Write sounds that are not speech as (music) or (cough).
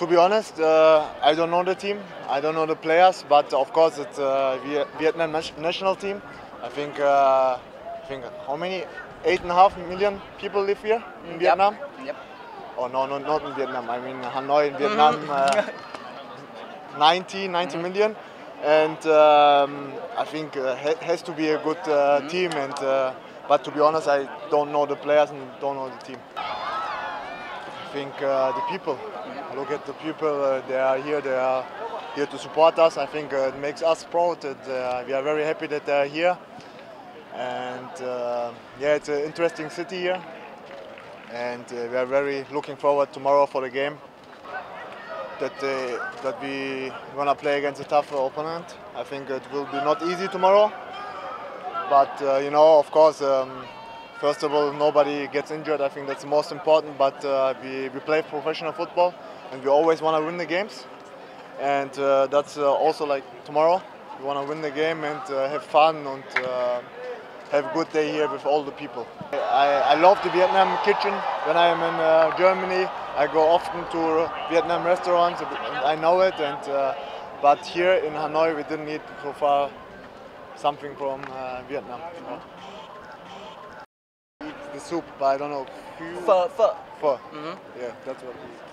to be honest, uh, I don't know the team. I don't know the players, but of course it's uh, Vietnam national team. I think, uh, I think how many? Eight and a half million people live here in Yep. Vietnam. Yep. Oh no, no, not in Vietnam. I mean Hanoi in Vietnam. Uh, (laughs) 90, 90 million. And um, I think uh, ha- has to be a good uh, team. And uh, but to be honest, I don't know the players and don't know the team. I think uh, the people. Look at the people. Uh, they are here. They are here to support us. I think uh, it makes us proud. That we are very happy that they are here. And yeah, it's an interesting city here. And we are very looking forward tomorrow for the game. That that we wanna play against a tough opponent. I think it will be not easy tomorrow. But uh, you know, of course, um, first of all, nobody gets injured. I think that's the most important. But uh, we, we play professional football, and we always want to win the games. And uh, that's uh, also like tomorrow. We want to win the game and uh, have fun and uh, have a good day here with all the people. I, I love the Vietnam kitchen. When I'm in uh, Germany, I go often to Vietnam restaurants. I know it. And but here in Hanoi, we didn't eat so far something from Vietnam. Eat the soup, but I don't know. Phở, phở. Pho. Mhm. Yeah, that's what we eat.